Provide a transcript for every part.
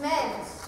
médios?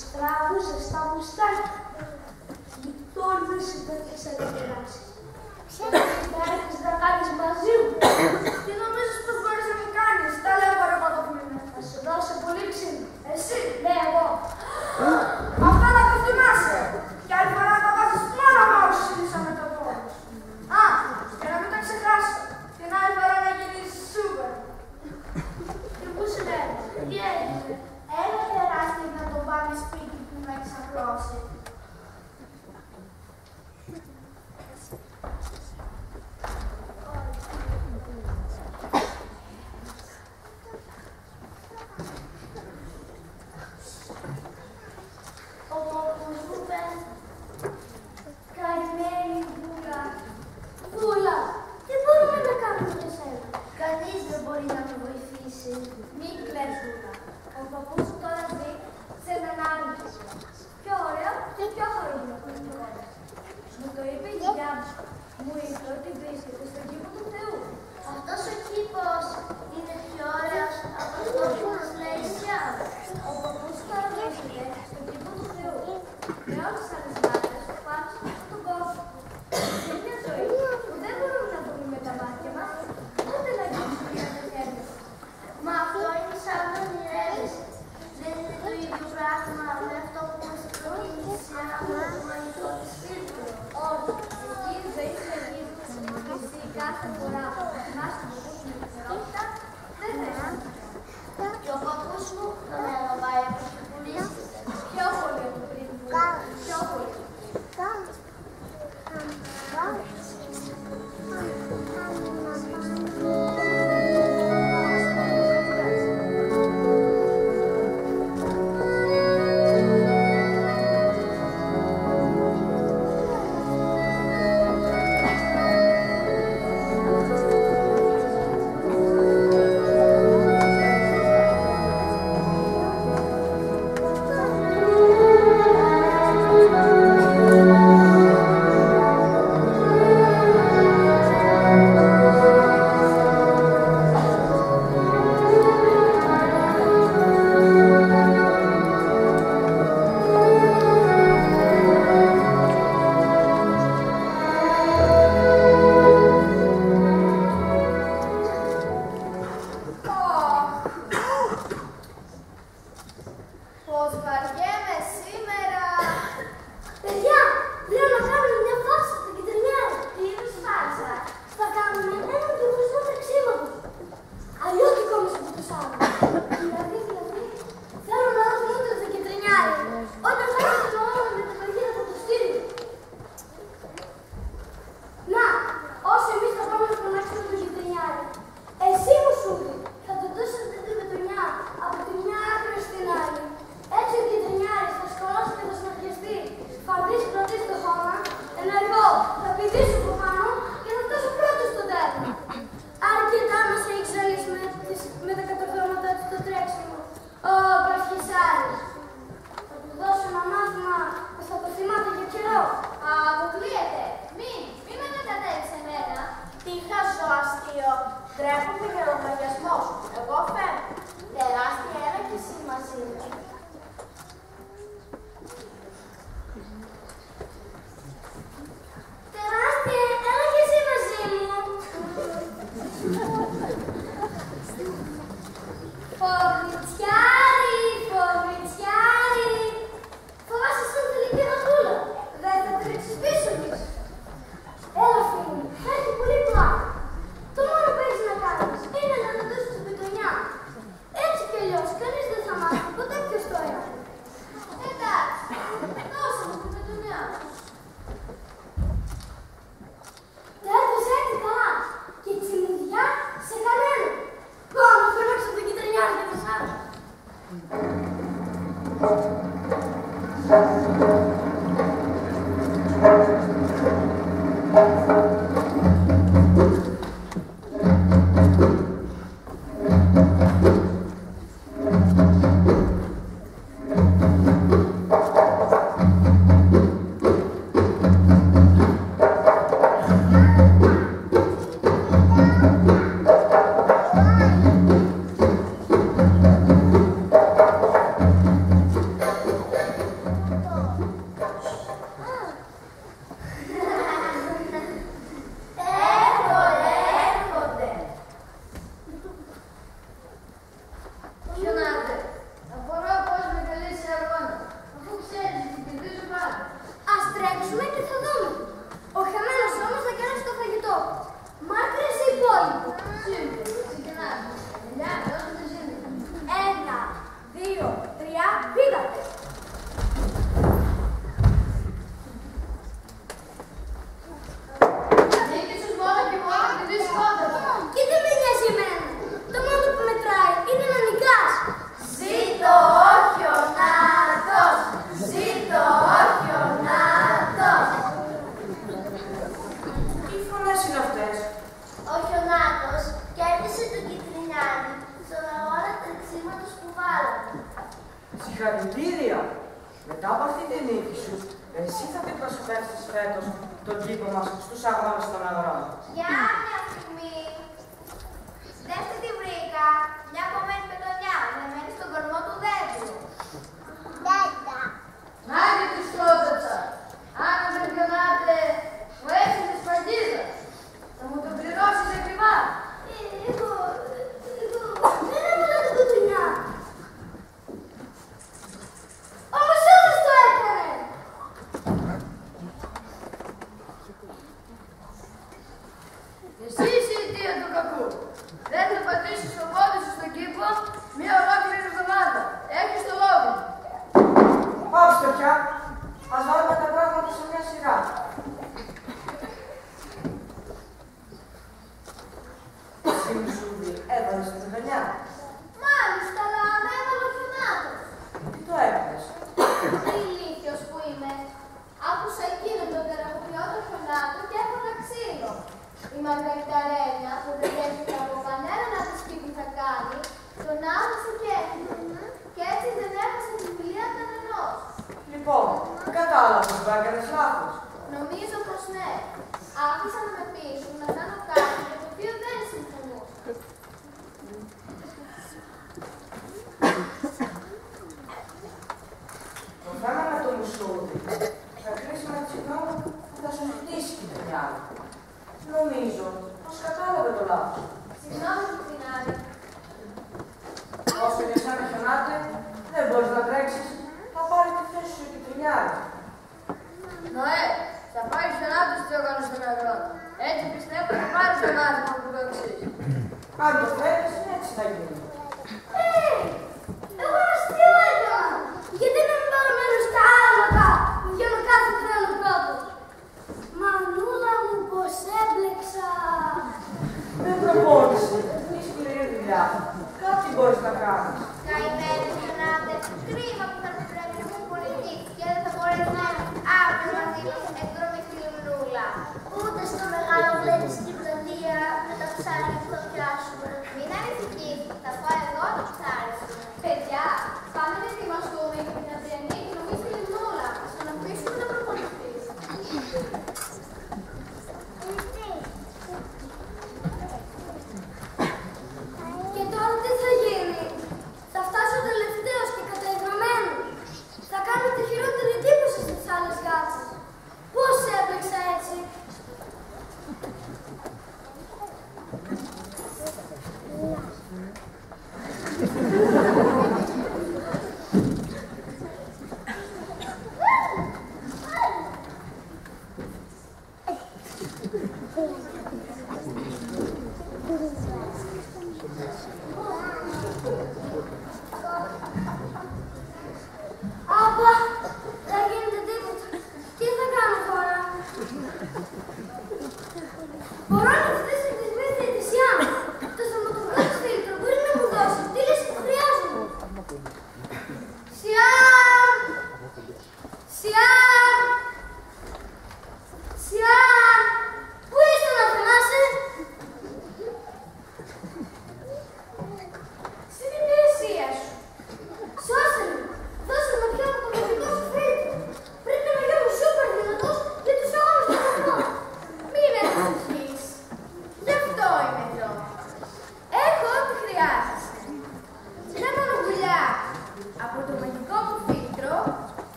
στράβουσε στα μουστάκια. Γειτόνες ήταν και σαν περάσει. Ξέρεις, να κάνεις μαζί μου. Και νομίζω πως μπορείς να μην κάνεις, τα λέω παραπατοπούλη. Θα σου δώσω πολύ. Εσύ. Ναι, εγώ.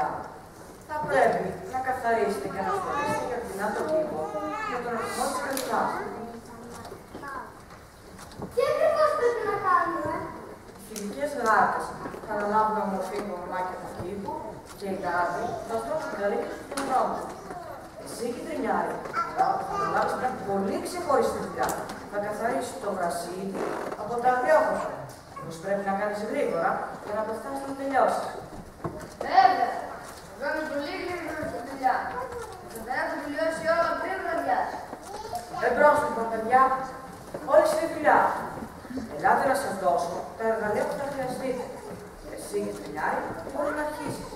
δουλειά. Θα πρέπει να καθαρίσετε και να ασχολείστε για την άτομο για τον ορισμό τη χρυσά. Τι ακριβώς πρέπει να κάνουμε; Οι χημικέ λάτε θα αναλάβουν μορφή κομμάτια του κήπου και οι γάδοι θα στρώσουν καλύτερα του δρόμου. Εσύ και την Ιάρη, θα αναλάβει μια πολύ ξεχωριστή δουλειά. Θα καθαρίσει το βρασίδι από τα αγριόχωσα. Όμως πρέπει να κάνεις γρήγορα για να το φτάσει να τελειώσει. Βέβαια! Ζώνει πολύ γρήγορα στη δουλειά. Ζωντανά το τελειώσει όλα πριν βραδιά. Εμπρός λοιπόν, παιδιά, όλοι στη δουλειά. Ελάτε να σας δώσω τα εργαλεία που θα χρειαστείτε. Εσύ και στην μπορείς να αρχίσεις.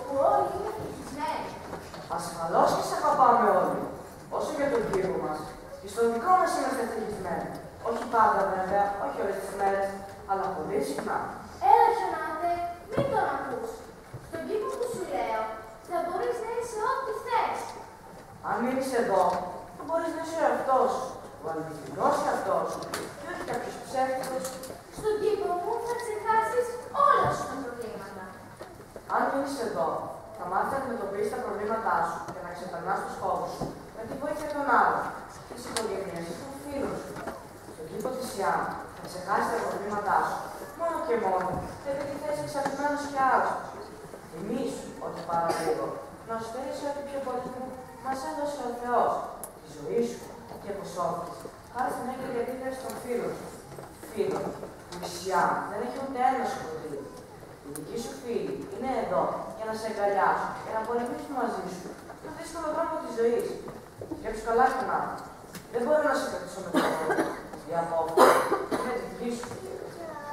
Όπου όλοι είναι ευτυχισμένοι. Ασφαλώς και σε αγαπάμε όλοι. Όσο για τον κύριο μας. Και στο δικό μας είμαστε ευτυχισμένοι. Όχι πάντα βέβαια, όχι όλες τις μέρες, αλλά πολύ συχνά. Έλα, Χανάτε, μην τον ακούς. Στον κήπο που σου λέω, θα μπορείς να είσαι ό,τι θες. Αν μείνεις εδώ, θα μπορείς να είσαι ο εαυτός σου. Ο αληθινός εαυτός σου. Και όχι κάποιος ψεύτικος. Στον κήπο μου θα ξεχάσεις όλα σου τα προβλήματα. Αν μείνεις εδώ, θα μάθεις να αντιμετωπίσεις τα προβλήματά σου και να ξεπερνάς τους φόβους σου με τη βοήθεια των άλλων, της οικογένειας σου, των φίλων σου. Στον κήπο της Ιάμ θα ξεχάσεις τα προβλήματά σου, μόνο και μόνο, επειδή θα είσαι εξαρτημένος και άρρωστος. Θυμήσου ότι παραλίγο να σου στέλνεις ό,τι πιο πολύ που μας έδωσε ο Θεός, τη ζωή σου και το σώμα της, χάρη στην έγκαιρη αντίδραση των φίλων σου. Φίλων, που η Σιάμ δεν έχει ούτε ένας σκοτεινό. Οι δικοί σου φίλοι είναι εδώ για να σε αγκαλιάσουν και να πολεμήσουν μαζί σου το δύσκολο δρόμο της ζωής. Για του καλά και να Δεν μπορώ να σε κρατήσω με το χώρο. Η απόφαση είναι δική σου.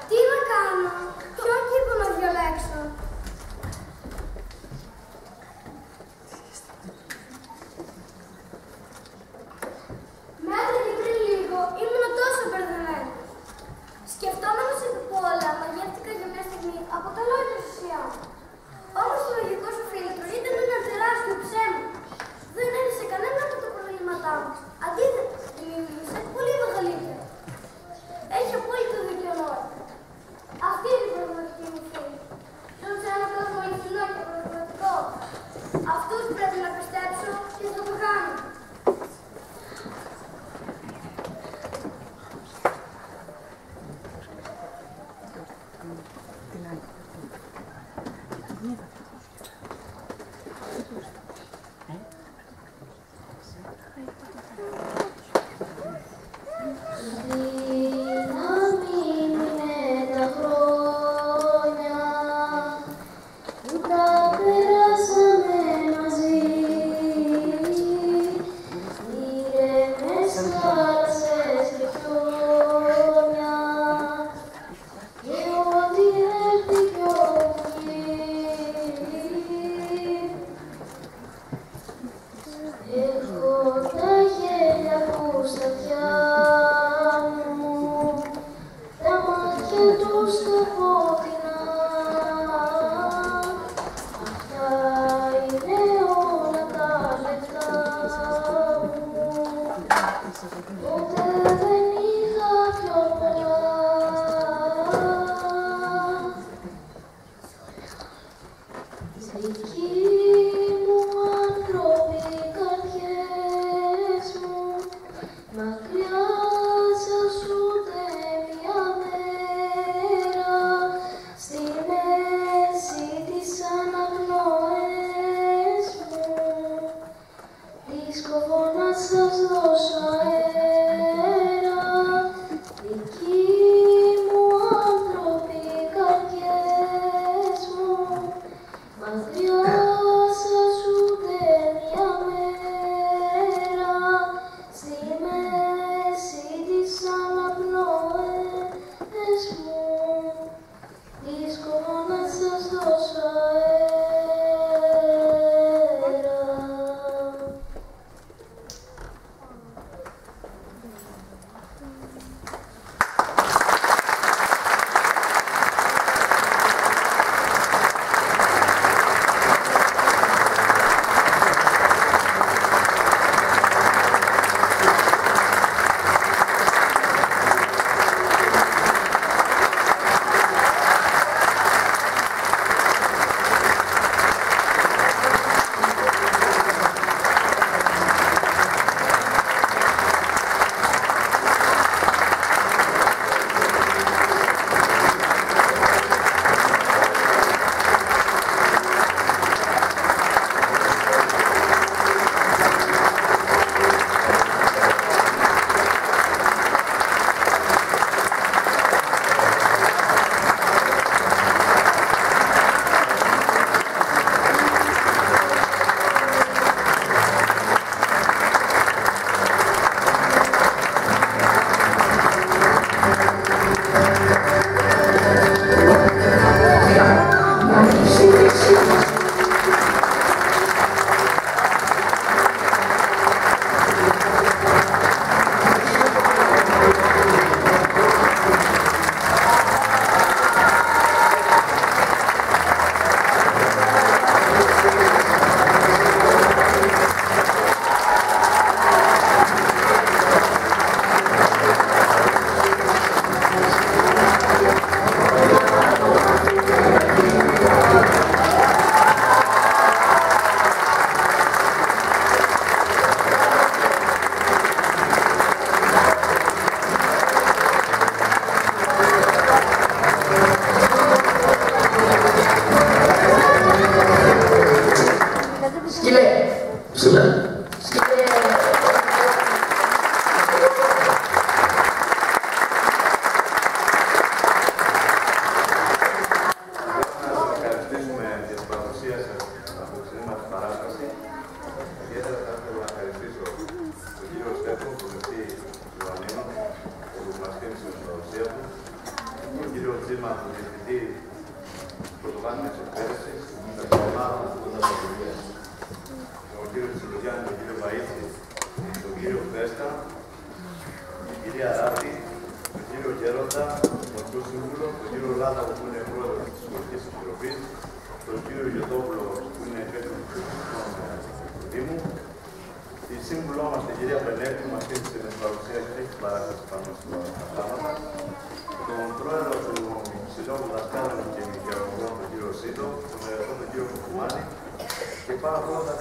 Τι να κάνω, ποιον κήπο να διαλέξω; Μέχρι και πριν λίγο ήμουν τόσο μπερδεμένη. Σκεφτόμενος επί όλα, μαγεύτηκα για μια στιγμή από τα λόγια του Σιάμ. Όμως το λογικός σου φίλτρο ήταν ένα τεράστιο ψέμα. Δεν έλυσε κανένα από τα προβλήματά μου. Αντίθετα, δημιούργησε πολύ μεγαλύτερα. Έχει απόλυτο δικαιολόγιο. Αυτή είναι η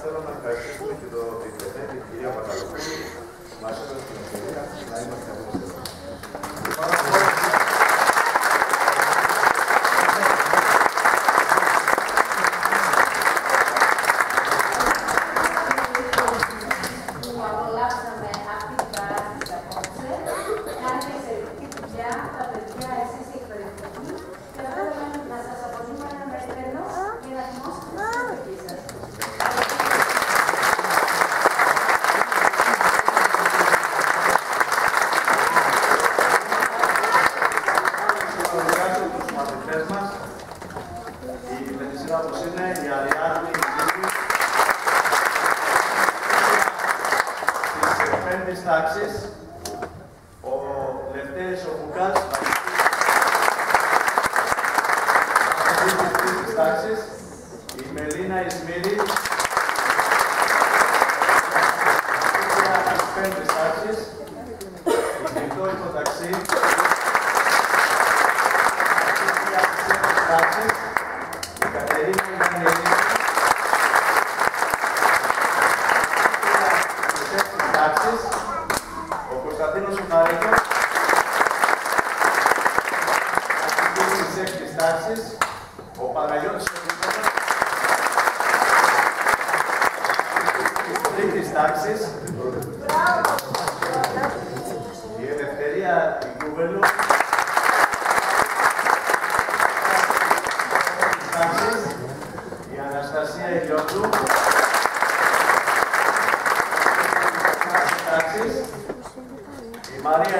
θέλω να ευχαριστήσουμε και το διευθυντή, την κυρία Παπαδοπούλου, που μας έδωσε την ευκαιρία να είμαστε εδώ. συνέδριο του. Η Μαρία